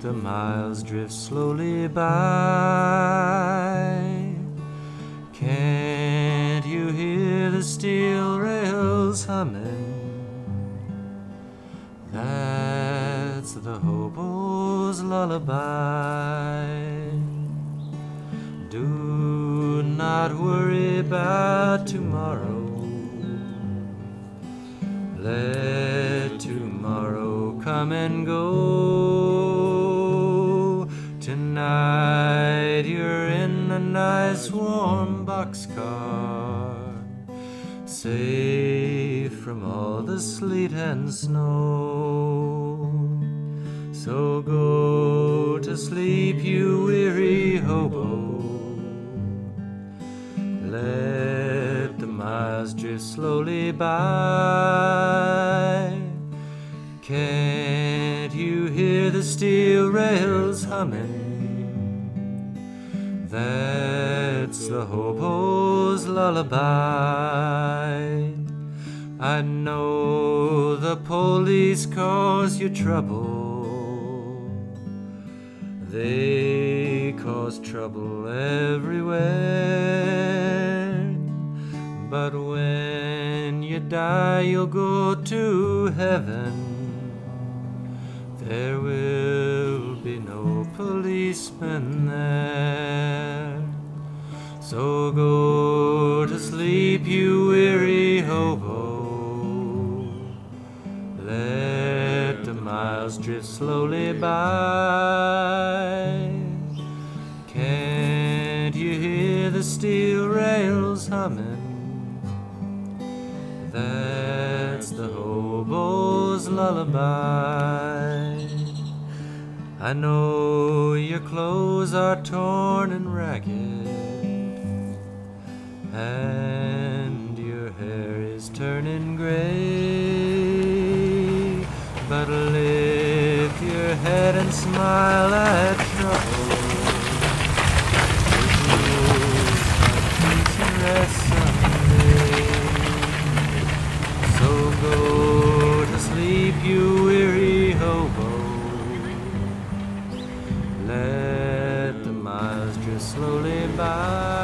the miles drift slowly by. Can't you hear the steel rails humming? That's the hobo's lullaby. Do not worry about tomorrow. Let tomorrow come and go. You're in a nice warm boxcar, safe from all the sleet and snow. So go to sleep, you weary hobo. Let the miles drift slowly by. Can't you hear the steel rails humming? That's the hobo's lullaby. I know the police cause you trouble. They cause trouble everywhere. But when you die, you'll go to heaven. There will be no policemen there. So go to sleep, you weary hobo. Let the miles drift slowly by. Can't you hear the steel rails humming? That's the hobo's lullaby. I know your clothes are torn and ragged, and your hair is turning gray. But lift your head and smile at slowly by.